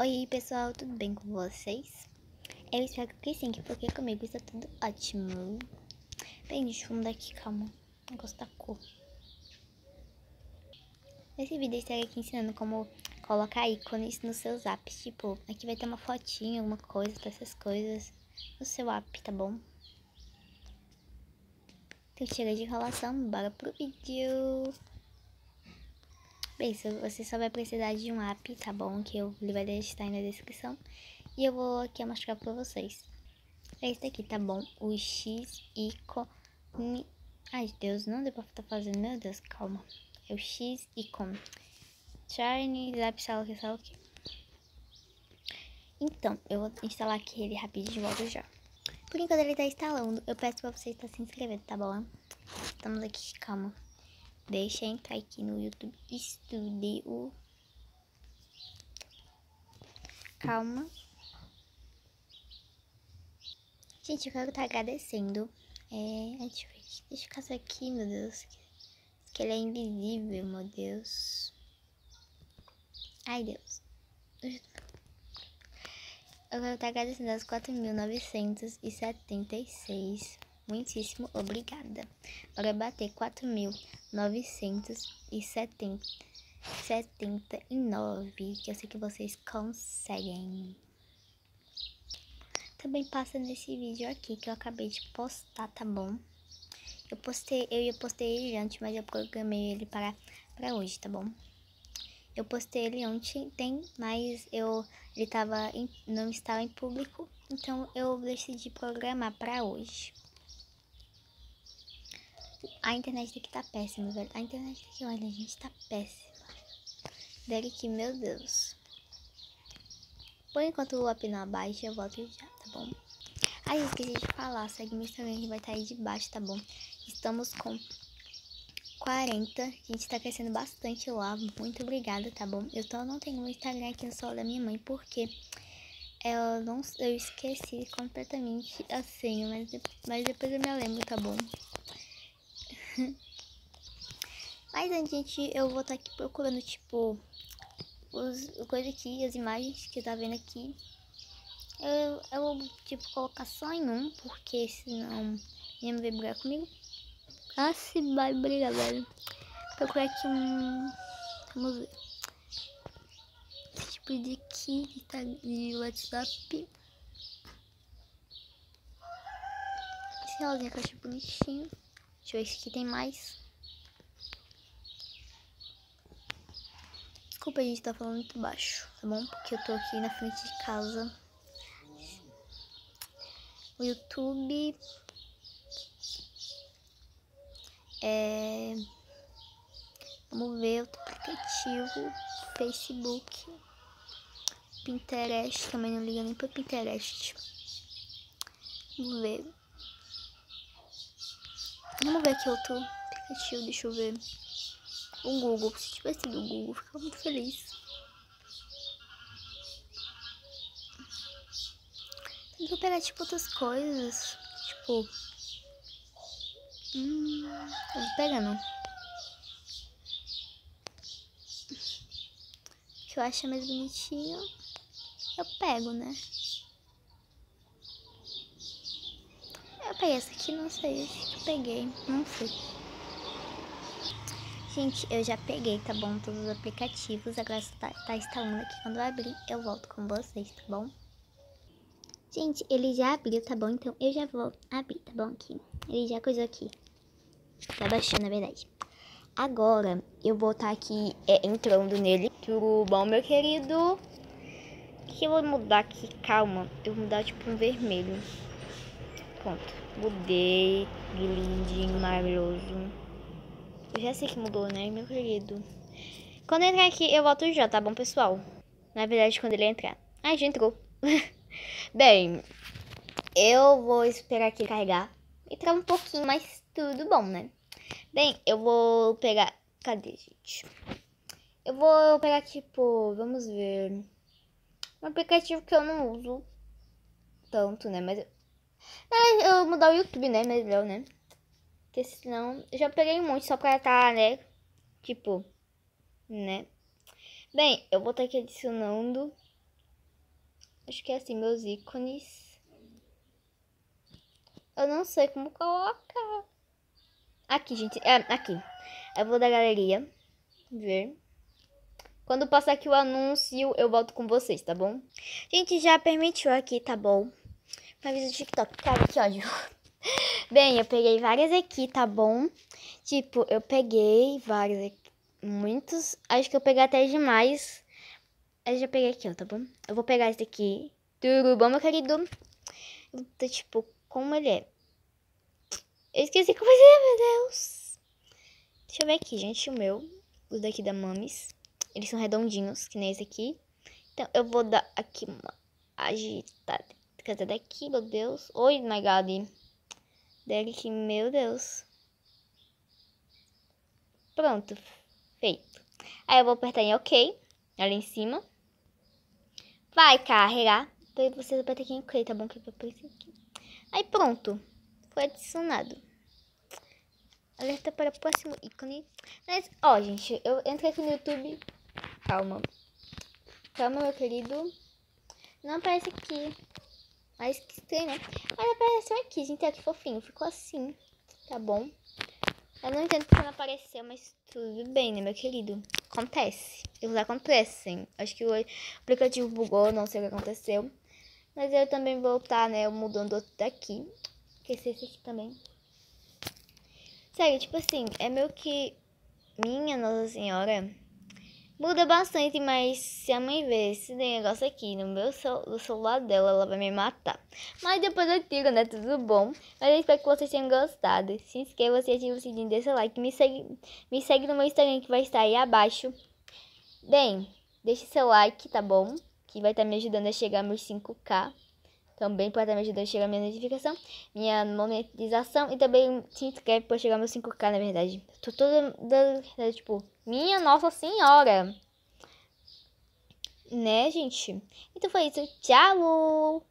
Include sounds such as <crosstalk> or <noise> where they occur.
Oi pessoal, tudo bem com vocês? Eu espero que sim, porque comigo está tudo ótimo. Bem, deixa eu mudar aqui, calma. Não gosto da cor. Nesse vídeo eu estarei aqui ensinando como colocar ícones nos seus apps. Tipo, aqui vai ter uma fotinha, alguma coisa, essas coisas no seu app, tá bom? Então chega de enrolação, bora pro vídeo. Bem, você só vai precisar de um app, tá bom? Que eu vai deixar aí na descrição. E eu vou aqui mostrar pra vocês. É esse daqui, tá bom? O X icone... Ai, Deus, não deu pra estar tá fazendo. Meu Deus, calma. É o X sei lá o que. Então, eu vou instalar aqui ele rapidinho e volto já. Por enquanto ele tá instalando, eu peço pra você estar se inscrevendo, tá bom? Estamos aqui, calma. Deixa entrar aqui no YouTube Studio. Calma. Gente, eu quero estar agradecendo. É, deixa eu. Deixa eu caçar aqui, meu Deus. Que ele é invisível, meu Deus. Ai, Deus. Eu quero estar agradecendo as 4.976 Muitíssimo obrigada. Bora bater 4.979, que eu sei que vocês conseguem. Também passa nesse vídeo aqui que eu acabei de postar, tá bom? Eu postei, eu ia postei ele antes, mas eu programei ele para, para hoje, tá bom? Eu postei ele ontem, tem, mas eu ele tava em, não estava em público, então eu decidi programar para hoje. A internet daqui tá péssima, velho. A internet daqui, olha, a gente tá péssima. Derek, meu Deus. Por enquanto o up não abaixa, eu volto já, tá bom? Aí, eu esqueci de falar, segue meu Instagram que vai estar tá aí de baixo, tá bom? Estamos com 40, a gente tá crescendo bastante lá, muito obrigada, tá bom? Eu tô, não tenho um Instagram aqui no celular da minha mãe, porque eu, não, eu esqueci completamente a senha, mas, mas depois eu me lembro, tá bom? <laughs> Mas antes, gente, eu vou estar tá aqui procurando, tipo, os, coisa aqui, as imagens que tá vendo aqui. Eu, eu vou, tipo, colocar só em um, porque senão ia me ver brigar comigo. Ah, se vai brigar, velho. Procurar aqui um... Vamos ver. Tipo de aqui, tá de WhatsApp. Esse rosinha que eu achei bonitinho. Deixa eu ver se aqui tem mais. Desculpa, a gente tá falando muito baixo, tá bom? Porque eu tô aqui na frente de casa. O YouTube. É... Vamos ver outro aplicativo. Facebook. Pinterest. Também não liga nem pra Pinterest. Vamos ver. Vamos ver aqui outro aplicativo, deixa eu ver. O Google, se tivesse do Google, ficava muito feliz. Que pegar, tipo, outras coisas. Tipo... Hum, eu vou pegar, não. que eu acho mais bonitinho, eu pego, né? Peguei essa aqui, não sei, que eu peguei, não sei. Gente, eu já peguei, tá bom? Todos os aplicativos, agora tá, tá instalando aqui. Quando eu abrir, eu volto com vocês, tá bom? Gente, ele já abriu, tá bom? Então eu já vou abrir, tá bom? Aqui. Ele já coisou aqui. Tá baixando, na verdade. Agora, eu vou estar tá aqui é, entrando nele. Tudo bom, meu querido? O que eu vou mudar aqui? Calma. Eu vou mudar, tipo, um vermelho. Pronto. Mudei. Lindinho, maravilhoso. Eu já sei que mudou, né, meu querido? Quando entrar aqui, eu volto já, tá bom, pessoal? Na verdade, quando ele entrar. Ai, já entrou. <laughs> Bem, eu vou esperar aqui carregar. Entrar um pouquinho, mas tudo bom, né? Bem, eu vou pegar... Cadê, gente? Eu vou pegar, tipo, vamos ver... Um aplicativo que eu não uso tanto, né? Mas eu mudar o YouTube, né? Melhor, né? Porque senão... Eu já peguei um monte só pra tá, né? Tipo... Né? Bem, eu vou estar aqui adicionando... Acho que é assim, meus ícones. Eu não sei como colocar. Aqui, gente. É, aqui. Eu vou da galeria. Ver. Quando passar aqui o anúncio, eu volto com vocês, tá bom? Gente, já permitiu aqui, tá bom? Pra vídeo do TikTok. Cara, que ódio. <laughs> Bem, eu peguei várias aqui, tá bom? Tipo, eu peguei várias aqui. Muitos. Acho que eu peguei até demais. Eu já peguei aqui, ó, tá bom? Eu vou pegar esse daqui. Tudo bom, meu querido? Tô, tipo, como ele é. Eu esqueci como é, meu Deus. Deixa eu ver aqui, gente, o meu. Os daqui da Mamis. Eles são redondinhos, que nem esse aqui. Então, eu vou dar aqui uma agitada. Cadê daqui, meu Deus? Oi, God. Derek, meu Deus. Pronto. Feito. Aí eu vou apertar em OK. Ali em cima. Vai carregar. Daí você aperta aqui em OK, tá bom? Que aparecer aqui. Aí pronto. Foi adicionado. Alerta para o próximo ícone. Mas, ó, gente, eu entrei aqui no YouTube Calma. Calma, meu querido. Não aparece aqui. Mas que estranho, né? Mas apareceu aqui, gente. Olha que fofinho. Ficou assim. Tá bom? Eu não entendo porque não apareceu, mas tudo bem, né, meu querido? Acontece. Erros acontecem. Acho que o aplicativo bugou, não sei o que aconteceu. Mas eu também vou estar, né, mudando outro daqui. Esqueci esse aqui também. Sério, tipo assim, é meio que... Minha Nossa Senhora... Muda bastante, mas se a mãe ver esse negócio aqui no meu no celular dela, ela vai me matar. Mas depois eu tiro, né? Tudo bom. Mas eu espero que vocês tenham gostado. Se inscreva, se ative o sininho, deixa o like. Me segue, me segue no meu Instagram que vai estar aí abaixo. Bem, deixe seu like, tá bom? Que vai estar me ajudando a chegar meus 5k. Também estar me ajudando a chegar minha notificação, minha monetização. E também se inscreve para chegar meus 5k, na verdade. Tô toda, tipo... Minha Nossa Senhora. Né, gente? Então foi isso. Tchau!